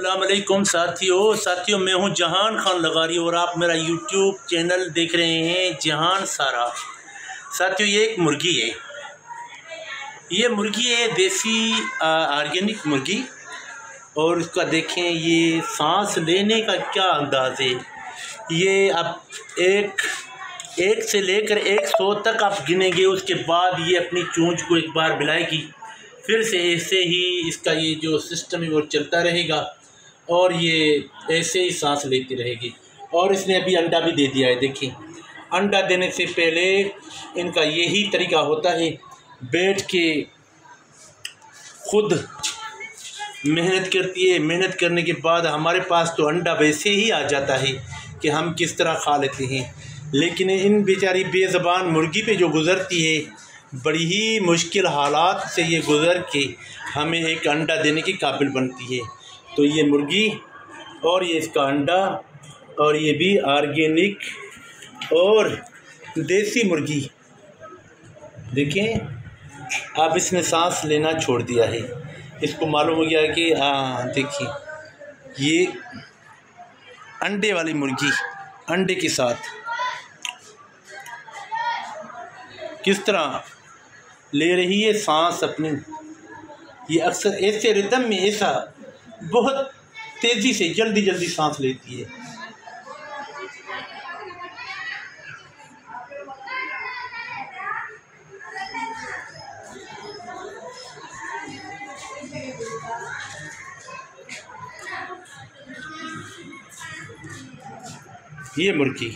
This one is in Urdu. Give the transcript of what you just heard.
السلام علیکم ساتھیوں ساتھیوں میں ہوں جہان خان لغاری اور آپ میرا یوٹیوب چینل دیکھ رہے ہیں جہان سارا۔ ساتھیوں یہ ایک مرغی ہے۔ یہ مرغی ہے دیسی آرگینک مرغی۔ اور اس کا دیکھیں، یہ سانس لینے کا کیا انداز ہے۔ یہ اب ایک ایک سے لے کر ایک سو تک آپ گنیں گے۔ اس کے بعد یہ اپنی چونچ کو ایک بار بلائے گی۔ پھر سے ایسے ہی اس کا یہ جو سسٹم ہے وہ چلتا رہے گا۔ اور یہ ایسے ہی سانس لیتی رہے گی۔ اور اس نے ابھی انڈا بھی دے دیا ہے، دیکھیں۔ انڈا دینے سے پہلے ان کا یہی طریقہ ہوتا ہے، بیٹھ کے خود محنت کرتی ہے۔ محنت کرنے کے بعد ہمارے پاس تو انڈا ویسے ہی آ جاتا ہے کہ ہم کس طرح کھا لیتے ہیں۔ لیکن ان بیچاری بے زبان مرغی پہ جو گزرتی ہے، بڑی ہی مشکل حالات سے یہ گزر کے ہمیں ایک انڈا دینے کی قابل بنتی ہے۔ تو یہ مرغی اور یہ اس کا انڈا اور یہ بھی آرگینک اور دیسی مرغی۔ دیکھیں اب اس نے سانس لینا چھوڑ دیا ہے۔ اس کو معلوم ہو گیا کہ ہاں دیکھیے یہ انڈے والی مرغی، انڈے کے ساتھ۔ کس طرح لے رہی ہے سانس اپنی؟ یہ اکثر ایسے ردم میں ایسا بہت تیزی سے جلدی جلدی سانس لیتی ہے۔ یہ مرغی